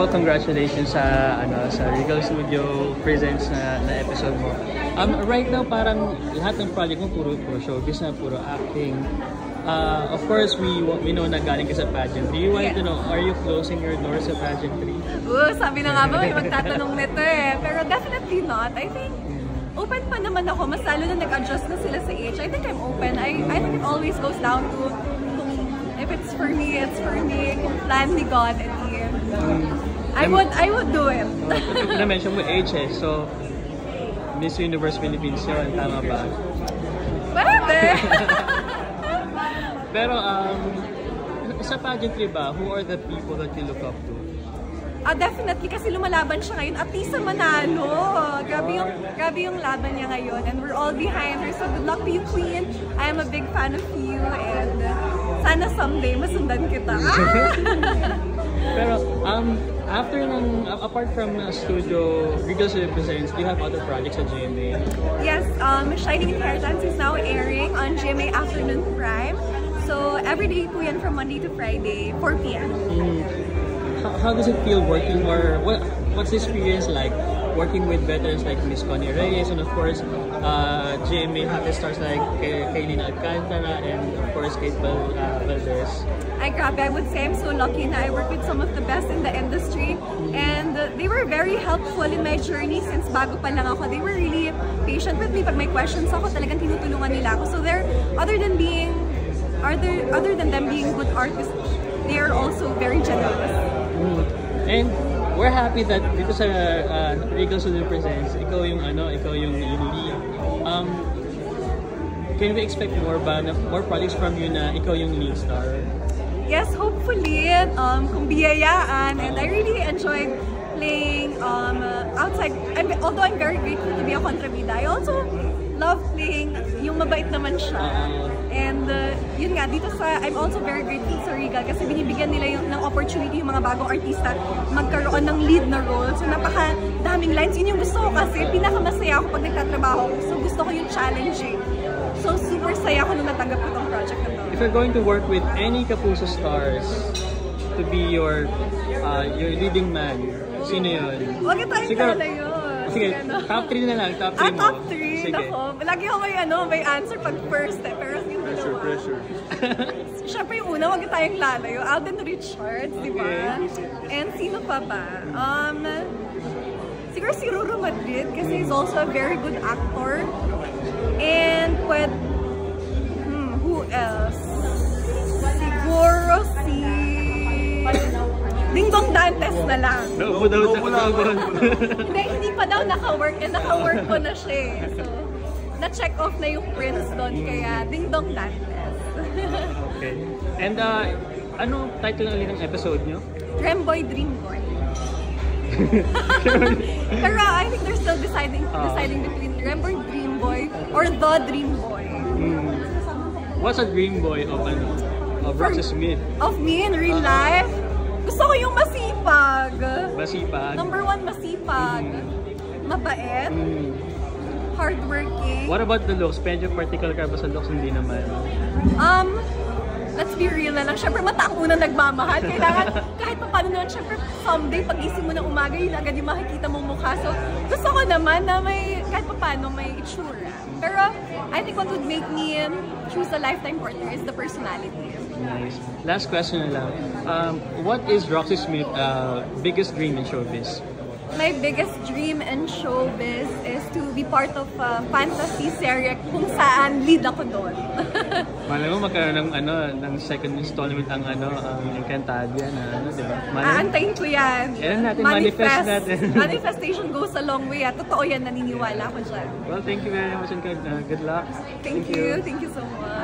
all, congratulations sa ano sa Regal Studio Presents na, na episode mo. Um, right now, parang lahat ng project mo puro, puro showbiz na, puro acting. Uh, of course, we we know na galing ka sa pageant. Do you want Yeah. to know, are you closing your doors sa pageantry? Oo, sabi na nga ba, may magtatanong nito eh. Pero definitely not. I think, open pa naman ako. Mas lalo na nag-adjust na sila sa age. I think I'm open. I, I think it always goes down to kung if it's for me, it's for me. Kung plan ni God, edi, I would, I would do it. Na-mention mo age eh, so Miss Universe Philippines yun, tama ba? Pwede! Pero um, sa pageantry ba, who are the people that you look up to? Ah, definitely, kasi lumalaban siya ngayon. At least manalo. Grabe yung, grabe yung laban niya ngayon. And we're all behind her. So good luck to you, Queen. I am a big fan of you. And sana someday masundan kita. Pero um, after ng, apart from uh, studio, Regal Studio Presents, do you have other projects at GMA? yes, um, Shining Inheritance is now airing on GMA Afternoon Prime. So, every day po yan from Monday to Friday, 4 p.m. How, how does it feel working or what what's the experience like working with veterans like Miss Connie Reyes and of course uh, GMA hockey stars like Kay- Kaylin Alcantara and of course Kate Val- uh, Valdez. Grabe. I would say I'm so lucky na I work with some of the best in the industry. And they were very helpful in my journey since bago pa lang ako. They were really patient with me. Pag may questions ako, talagang tinutulungan nila ako. So they're, other than being, other, other than them being good artists, they are also very generous. And we're happy that dito sa uh, Regal Studio Presents, ikaw yung ano, ikaw yung, lead. Um, can we expect more ba na, more projects from you na ikaw yung lead star? Yes, hopefully, um, kung biyayaan. And I really enjoyed playing um, uh, outside. I'm, although I'm very grateful to be a kontrabida, I also love playing yung mabait naman siya. And uh, yun nga, dito sa, I'm also very grateful sa Regal kasi binibigyan nila yung, ng opportunity yung mga bagong artista magkaroon ng lead na role. So napaka daming lines. Yun yung gusto ko kasi pinakamasaya ako pag nagtatrabaho. So gusto ko yung challenging. So super saya ko nung natanggap ko tong project na to. If you're going to work with any Kapuso stars to be your uh, your leading man, sino yun? Huwag na tayong Siguro- lalayo. Sige, Ano? top 3 na lang, top 3 Ah, mo. top 3? Sige. Nako, lagi ako may, ano, may answer pag first eh. Pero yung Pressure, dalawa. pressure. Siyempre yung una, huwag na tayong lalayo. Alden Richards, di ba? And sino pa ba? Um, siguro si Ruru Madrid kasi he's also a very good actor. And pwede, Dingdong Dantes na lang. Naupo daw sa katawan. hindi, hindi pa daw naka-work and naka-work ko na siya eh. So, na-check off na yung prints doon kaya Dingdong Dantes. okay. And uh, ano title ng ulit ng episode nyo? Remboy Dream Boy. Pero I think they're still deciding Ah. deciding between Remboy Dream Boy or The Dream Boy. Hmm. What's a dream boy of ano? Of Roxy Smith? Of me in real Ah. life, gusto ko yung masipag. Masipag? Number one, masipag. Mabait. Hmm. Hardworking. What about the looks? Medyo particular ka ba sa looks? Hindi naman. Um, let's be real na lang. Siyempre, mata ang unang nagmamahal. Kailangan, kahit pa paano naman, siyempre, someday, pag-isip mo ng umaga, yun agad yung makikita mong mukha. So, gusto ko naman na may, kahit pa paano, may itsura. Pero, I think what would make me um, choose a lifetime partner is the personality. Nice. Last question na lang. Um, what is Roxy Smith uh, biggest dream in showbiz? My biggest dream in showbiz is to be part of a fantasy series kung saan lead ako doon. Malay mo magkaroon ng ano ng second installment ang ano ang Encantadia na ano, di ba? Aantayin ko yan. Yan natin, manifest natin. Manifestation goes a long way. At totoo yan, naniniwala ako dyan. Well, thank you very much and good, uh, good luck. Thank, you. Thank you so much.